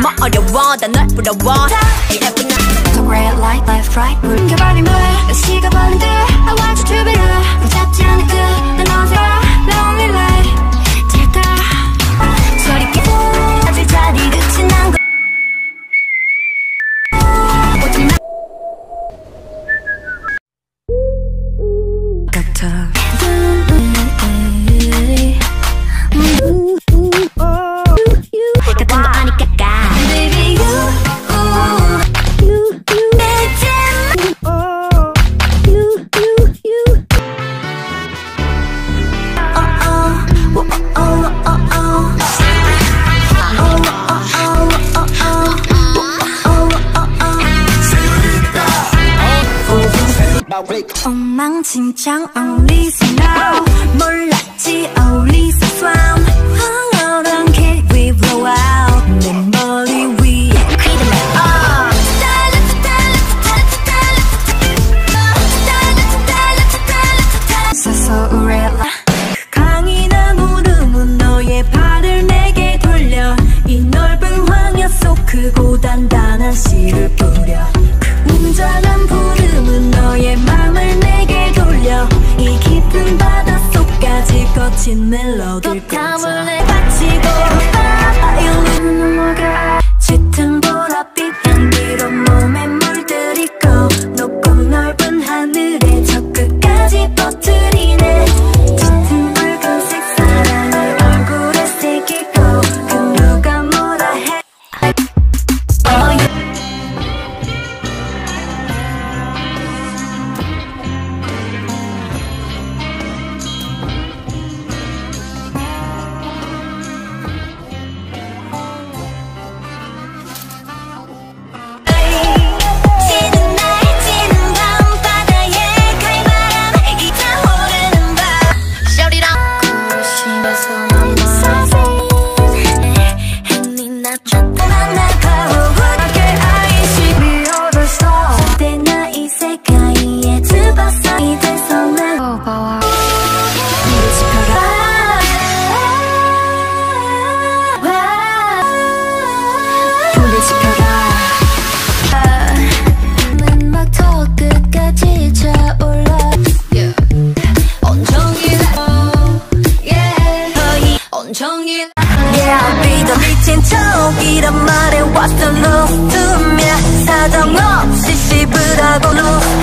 my the world, the night for the world. break 엉망진창 only now 몰랐지 only s w a m 멋진 멜로디를 꽂아 친 척이란 말에 What's the lose to me 사정없이 씹으라고 lose